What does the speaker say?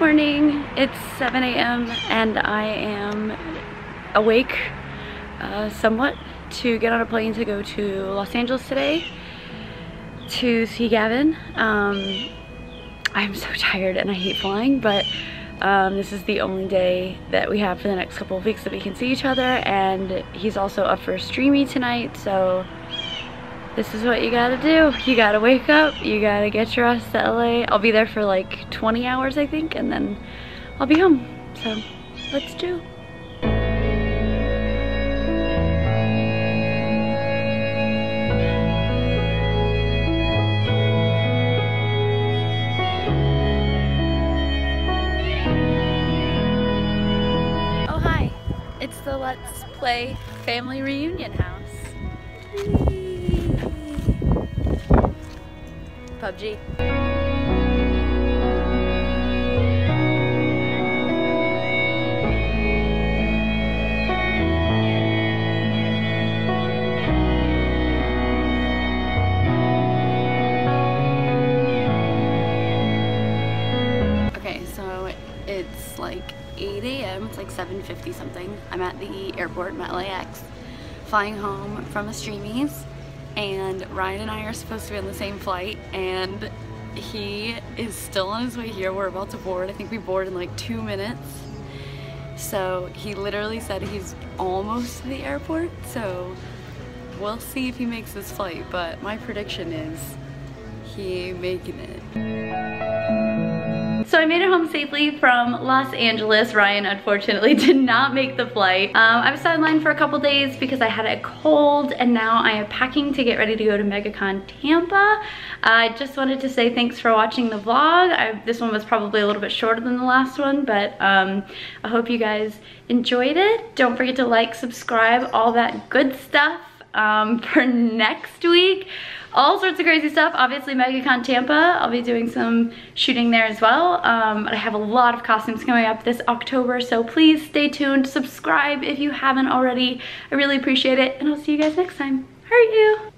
morning. It's 7 a.m. and I am awake uh, somewhat to get on a plane to go to Los Angeles today to see Gavin. Um, I'm so tired and I hate flying, but um, this is the only day that we have for the next couple of weeks that we can see each other and he's also up for streamy tonight, so this is what you gotta do. You gotta wake up, you gotta get your ass to LA. I'll be there for like 20 hours, I think, and then I'll be home. So let's do. Oh hi, it's the Let's Play Family Reunion House. PUBG. Okay, so it's like 8 a.m. It's like 7.50 something. I'm at the airport, I'm at LAX, flying home from a Streamys and Ryan and I are supposed to be on the same flight and he is still on his way here. We're about to board. I think we board in like two minutes. So he literally said he's almost to the airport. So we'll see if he makes this flight. But my prediction is he making it. So I made it home safely from Los Angeles. Ryan unfortunately did not make the flight. Um, I was sidelined for a couple days because I had a cold and now I am packing to get ready to go to MegaCon Tampa. I just wanted to say thanks for watching the vlog. I, this one was probably a little bit shorter than the last one, but um, I hope you guys enjoyed it. Don't forget to like, subscribe, all that good stuff um, for next week all sorts of crazy stuff. Obviously MegaCon Tampa, I'll be doing some shooting there as well. Um, I have a lot of costumes coming up this October, so please stay tuned. Subscribe if you haven't already. I really appreciate it, and I'll see you guys next time. Hurt you!